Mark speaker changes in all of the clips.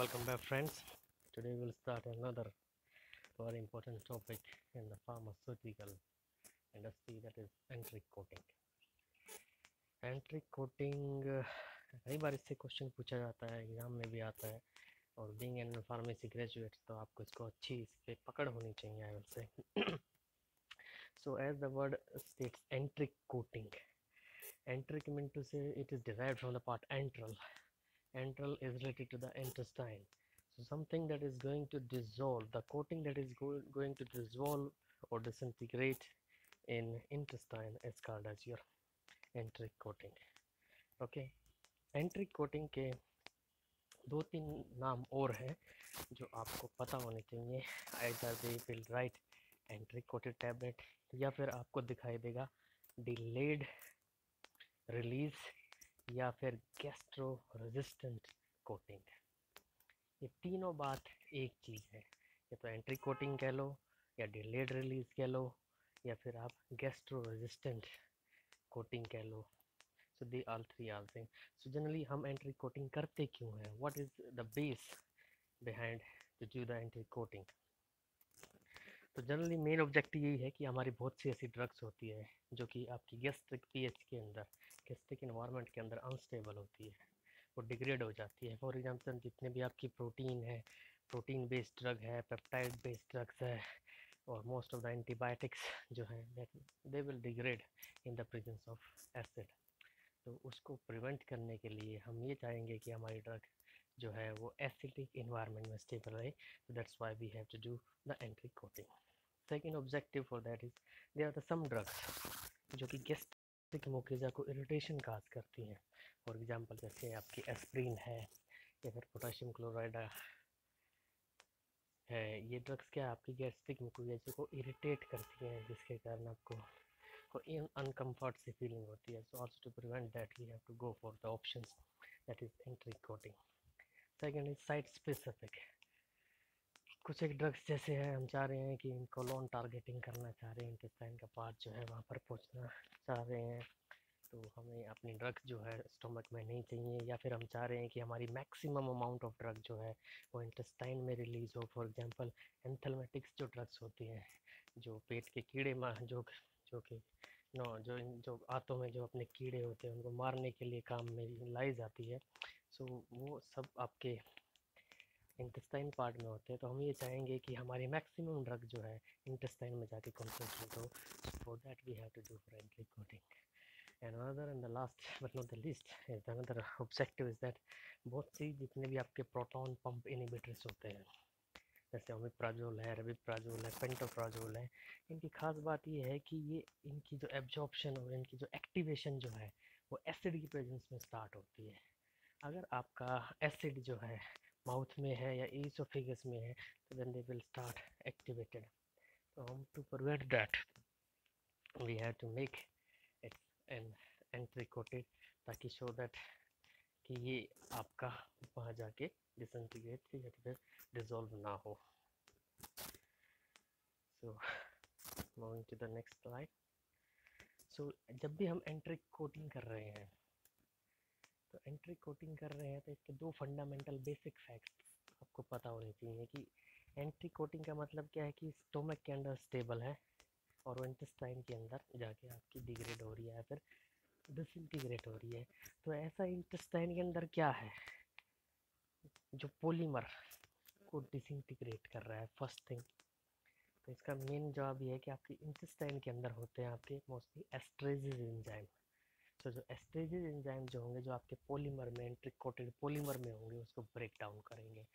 Speaker 1: welcome back friends today we'll start another very important topic in the pharmaceutical industry that is entry coating entry coating uh, कई बार इससे question पूछा जाता है exam में भी आता है और बीइंग एन फार्मेसी ग्रेजुएट तो आपको इसको अच्छी इस पे पकड़ होनी चाहिए आई से so as the word states entry coating enteric mean to say it is derived from the part antral is related to the intestine so something that is going to dissolve the coating that is go- going to dissolve or disintegrate in intestine is called as your enteric coating okay enteric coating के दो तीन नाम और हैं जो आपको पता होने चाहिए either they will write enteric coated tablet या फिर आपको दिखाई देगा delayed release या फिर गैस्ट्रो रेजिस्टेंट कोटिंग ये तीनों बात एक चीज़ है। या तो एंट्री कोटिंग कह लो, या डिलेड रिलीज़ कह लो, या फिर आप गैस्ट्रो रेजिस्टेंट कोटिंग कह लो। So they all three are same so generally हम एंट्री कोटिंग करते क्यों हैं? What is the base behind to do the entry coating तो जनरली मेन ऑब्जेक्टिव यही है कि हमारी बहुत सी ऐसी ड्रग्स होती है, जो कि आपकी गैस्ट्रिक पीएच के अंदर, गैस्ट्रिक इन्वायरमेंट के अंदर अनस्टेबल होती है, वो डिग्रेड हो जाती है। फॉर एग्जांपल, जितने भी आपकी प्रोटीन है, प्रोटीन बेस्ड ड्रग है, पेप्टाइड बेस्ड ड्रग्स है, और मोस्ट ऑफ़ द एंटीबायोटिक्स जो है they will degrade in the presence of acid तो उसको प्रिवेंट करने के लिए हम ये चाहेंगे कि हमारी ड्रग जो है वो एसिडिक इन्वायरमेंट में स्टेबल रहे so that's why we have to do the entry coating. Second objective for that is, there are the some drugs जो कि गैस्ट्रिक मुकेजा को इरिटेशन काज करती हैं। फॉर एग्ज़ाम्पल जैसे आपकी एस्प्रीन है, या फिर पोटाशियम क्लोराइड है, ये ड्रग्स क्या आपकी गैस्ट्रिक मुकेजा को इरिटेट करती हैं, जिसके कारण आपको को अनकम्फर्ट सी फीलिंग होती है। So also to prevent that we have to go for the options that is entry coating second is site specific कुछ एक ड्रग्स जैसे हैं, हम चाह रहे हैं कि इनको लॉन टारगेटिंग करना चाह रहे हैं इंटेस्टाइन का पार्ट जो है वहाँ पर पहुँचना चाह रहे हैं। तो हमें अपनी ड्रग्स जो है स्टोमक में नहीं चाहिए, या फिर हम चाह रहे हैं कि हमारी मैक्सिमम अमाउंट ऑफ़ ड्रग जो है वो इंटेस्टाइन में रिलीज़ हो। फॉर एग्जांपल एंथलमेटिक्स जो ड्रग्स होती हैं, जो पेट के कीड़े मार, जो जो कि नो जो जो आंतों में जो अपने कीड़े होते हैं, उनको मारने के लिए काम में लाई जाती है। सो वो सब आपके इंटेस्टाइन पार्ट में होते हैं। तो हम ये चाहेंगे कि हमारी मैक्सिमम ड्रग जो है इंटेस्टाइन में जाके कॉन्सेंट्रेट हो। For that we have to do for entry coating and another and the last but not the list is another objective is that बहुत सी जितने भी आपके प्रोटॉन पंप इनिबिटर्स होते हैं, जैसे ओमिप्राजोल है रविप्राजोल है पेंटोप्राजोल है, इनकी खास बात ये है कि ये इनकी जो एब्जॉर्प्शन और इनकी जो एक्टिवेशन जो है, वो एसिड की प्रेजेंस में स्टार्ट होती है। अगर आपका एसिड जो है, माउथ में है या ईसोफिगस में है तो then they will start activated तो हम to prevent that we have to make it an entry ताकि शो दैट कि ये आपका वहाँ जाके डिसइंटीग्रेट या फिर डिजोल्व ना हो। So moving to the next slide so जब भी हम एंट्री कोटिंग कर रहे हैं तो एंट्री कोटिंग कर रहे हैं तो इसके दो फंडामेंटल बेसिक फैक्ट्स आपको पता होने चाहिए कि एंट्री कोटिंग का मतलब क्या है कि स्टोमक के अंदर स्टेबल है और वो इंटेस्टाइन के अंदर जाके आपकी डिग्रेड हो रही है या फिर डिसइंटीग्रेट हो रही है। तो ऐसा इंटेस्टाइन के अंदर क्या है? जो पॉलीमर को डिसइंटीग्रेट कर रहा है फ़र्स्ट थिंग तो इसका मेन जवाब ये है कि आपके इंटेस्टाइन के अंदर होते हैं आपके मोस्टली एस्ट्रेजिज एंजाइम तो जो एस्ट्रेजेज एंजाइम जो होंगे, जो आपके पॉलीमर में एंट्रिक कोटेड पॉलीमर में होंगे, उसको ब्रेक डाउन करेंगे।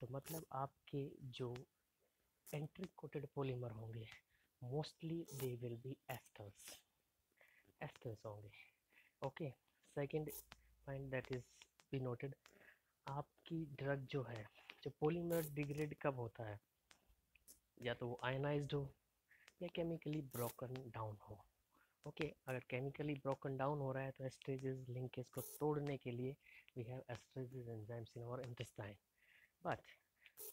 Speaker 1: तो मतलब आपके जो एंट्रिक कोटेड पॉलीमर होंगे mostly they will be esters esters होंगे। Okay second point that is be noted आपकी ड्रग जो है, जो पॉलीमर डिग्रेड कब होता है? या तो वो आयनाइज्ड हो, या केमिकली ब्रोकन डाउन हो। ओके okay, अगर केमिकली ब्रोकन डाउन हो रहा है तो एस्ट्रेजेस लिंकेज को तोड़ने के लिए we have esterases enzymes in our intestine but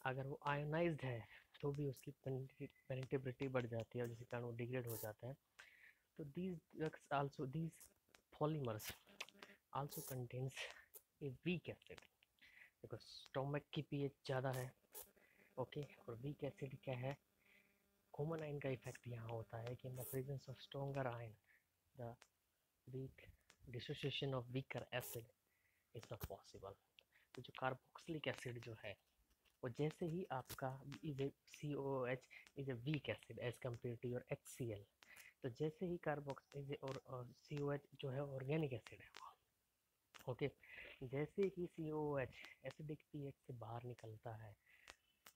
Speaker 1: अगर वो आयोनाइज्ड है तो भी उसकी पेनिटेबिलिटी बढ़ जाती है और जिसके कारण वो डिग्रेड हो जाता है। तो these drugs also these polymers also contains a weak acid because stomach की पीएच ज़्यादा है ओके? okay, और वीक एसिड क्या है? कॉमन आयन का इफ़ेक्ट यहाँ होता है कि in the presence of stronger ion the weak dissociation of weaker acid is not possible तो जो कार्बोक्सिलिक एसिड जो है, वो जैसे ही आपका is a C O H is a weak acid as compare to your H C L तो जैसे ही कार्बोक्स इज़ और सी ओ एच जो है ऑर्गेनिक एसिड है ओके जैसे ही C O H acidic P H से बाहर निकलता है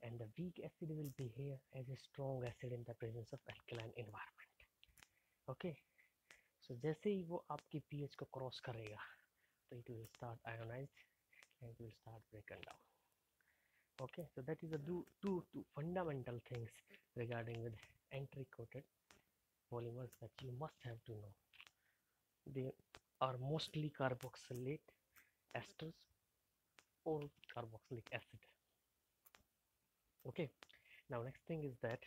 Speaker 1: and the weak acid will behave as a strong acid in the presence of alkaline environment okay so जैसे ही वो आपकी पी को क्रॉस करेगा तो it will start ionise and it will start break and down okay so that is to to fundamental things regarding with entry coated polymers that you must have to know they are mostly carboxylate esters और carboxylic acid okay now next thing is that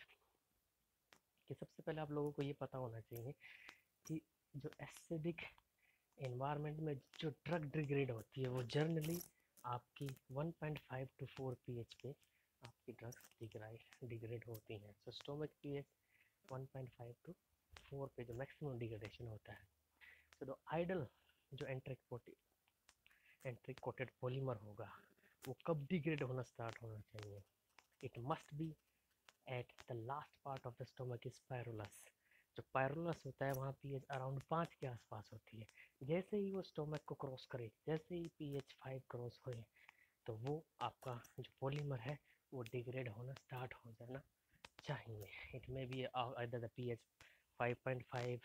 Speaker 1: कि सबसे पहले आप लोगों को ये पता होना चाहिए जो एसिडिक इन्वायरमेंट में जो ड्रग डिग्रेड होती है, वो जर्नली आपकी 1.5 टू 4 पीएच पे आपकी ड्रग्स डिग्राइड डिग्रेड होती हैं। सो स्टोमक पीएच 1.5 टू 4 पे जो मैक्सिमम डिग्रेडेशन होता है। सो द आइडल जो एंट्रिक एंट्रिक कोटेड पॉलीमर होगा, वो कब डिग्रेड होना स्टार्ट होना चाहिए? It must be at the last part of the stomach is जो पायरोलस होता है, वहाँ पीएच अराउंड पाँच के आसपास होती है। जैसे ही वो स्टोमक को क्रॉस करे, जैसे ही पीएच फाइव क्रॉस हो तो वो आपका जो पॉलीमर है, वो डिग्रेड होना स्टार्ट हो जाना चाहिए। इट मे बी इधर the P H five point five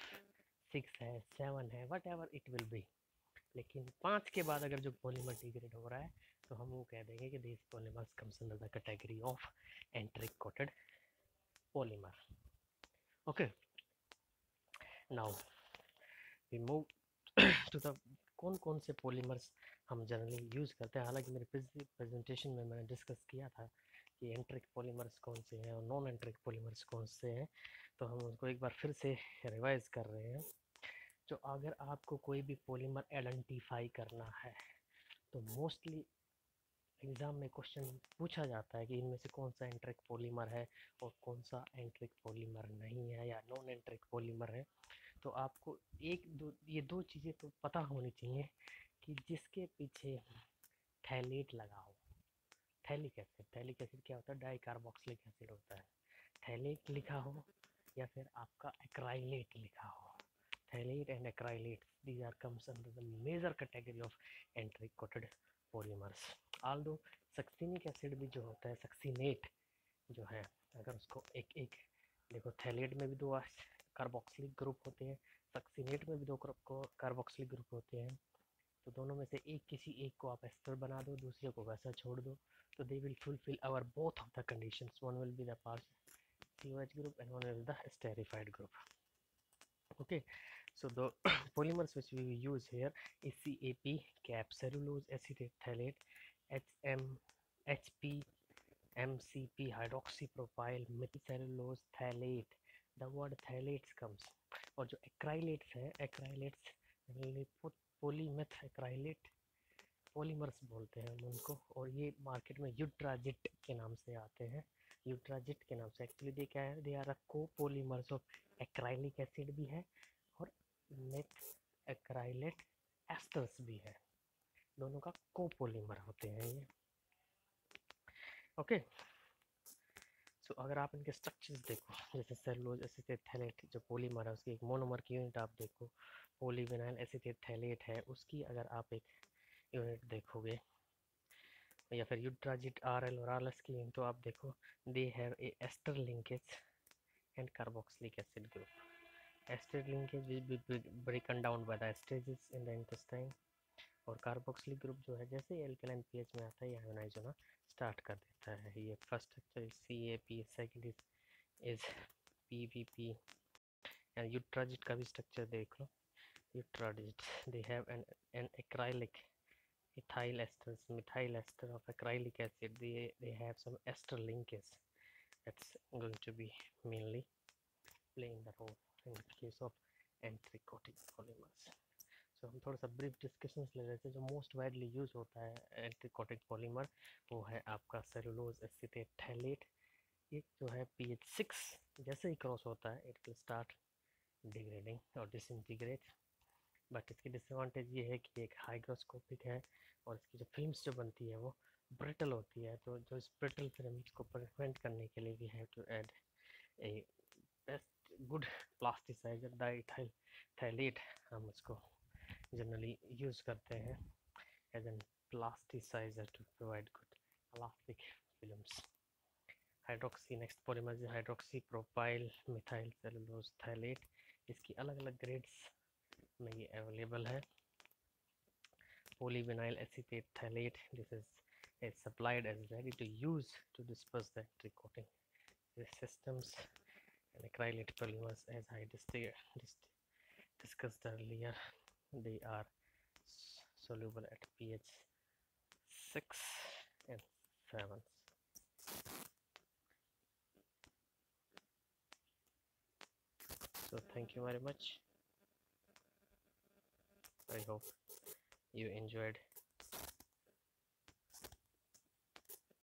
Speaker 1: six है सेवन है whatever it will be लेकिन पाँच के बाद अगर जो पॉलीमर डिग्रेड हो रहा है तो हम वो कह देंगे कि this polymers comes under the category of enteric coated polymer okay now we move to the कौन कौन से पॉलीमर्स हम जनरली यूज़ करते हैं? हालाँकि मेरे प्रेजेंटेशन में मैंने डिस्कस किया था कि एंट्रिक पॉलीमर्स कौन से हैं और नॉन एंट्रिक पॉलीमर्स कौन से हैं तो हम उनको एक बार फिर से रिवाइज कर रहे हैं। जो अगर आपको कोई भी पॉलीमर आइडेंटिफाई करना है तो मोस्टली एग्ज़ाम में क्वेश्चन पूछा जाता है कि इनमें से कौन सा एंट्रिक पॉलीमर है और कौन सा एंट्रिक पॉलीमर नहीं है या नॉन एंट्रिक पॉलीमर है। तो आपको एक दो, ये दो चीज़ें तो पता होनी चाहिए कि जिसके पीछे थैलेट लगा हो। थैलिक एसिड थैलिक एसिड क्या होता है? डाई कार्बोक्सिलिक एसिड होता है। थैलेट लिखा हो या फिर आपका एक्राइलेट लिखा हो। Phthalate and acrylate these are comes under the major category of enteric coated polymers although succinic acid भी जो होता है सक्सीनेट जो है, अगर उसको एक एक देखो थैलेट में भी दो कार्बोक्सिलिक ग्रुप होते हैं सक्सीनेट में भी दो ग्रुप कार्बोक्सिलिक ग्रुप होते हैं। तो दोनों में से एक किसी एक को आप एस्टर बना दो, दूसरे को वैसा छोड़ दो। तो they will fulfil our both of the condition one will be the group and one will the group okay so दो polymers which we use here A C A P cap cellulose acetate H M H P M C P hydroxy propyl methyl cellulose phthalate the word phthalates comes. और जो एक्राइलेट्स है एक्राइलेट्स पोलीमेथ acrylate polymers बोलते हैं हम उनको। और ये मार्केट में यूट्राजिट के नाम से आते हैं। यूट्राजिट के नाम से एक्चुअली दे क्या है? They are copolymers of acrylic acid भी है और मेथ एक्राइलेट एस्टर्स भी है। दोनों का कोपोलीमर होते हैं ये। ओके सो अगर आप इनके स्ट्रक्चर्स देखो, जैसे सेलुलोज एसिटेट थैलेट जो पॉलीमर है, उसकी एक मोनोमर की यूनिट आप देखो पोलीविनाइल एसिटेट थैलेट है, उसकी अगर आप एक यूनिट देखोगे, या फिर यूट्राजिट आर एल और आर एस की तो आप देखो they have a ester linkage and carboxylic acid group ester linkage broken down by the esterases in the intestine और कार्बोक्सिलिक ग्रुप जो है, जैसे एल्कलाइन पीएच में आता है ये आयोनाइज स्टार्ट कर देता है ये first structure C A P second is is P V P and Eudragit का भी स्ट्रक्चर देख लो Eudragit they have an an acrylic ethyl esters methyl ester of acrylic acid they they have some ester linkage that's going to be mainly playing the role in the case of anthracotic polymers so हम थोड़ा सा brief discussion ले रहे थे, जो most widely use होता है एंटीकोटिक polymer वो है आपका सेलुलोज एसिटेट थैलेट ये जो है पी एच सिक्स जैसे ही क्रॉस होता है इट विल स्टार्ट डिग्रेडिंग और डिसइंटीग्रेट बट इसकी डिसएडवांटेज ये है कि एक हाइग्रोस्कोपिक है और इसकी जो फिल्म्स जो बनती है, वो ब्रिटल होती है। तो जो इस ब्रिटल फ़िल्म को प्रिवेंट करने के लिए we have to add a best good plasticizer diethyl phthalate हम उसको जनरली यूज़ करते हैं। As an plasticizer to provide good plastic films hydroxy next polymers hydroxy propyl methyl cellulose phthalate इसकी अलग अलग ग्रेड्स में ये अवेलेबल है। Polyvinyl acetate phthalate this is is supplied as ready to use to disperse the tricoating systems and acrylate polymers as high distic discussed earlier they are soluble at pH 6 and 7 so thank you very much. I hope you enjoyed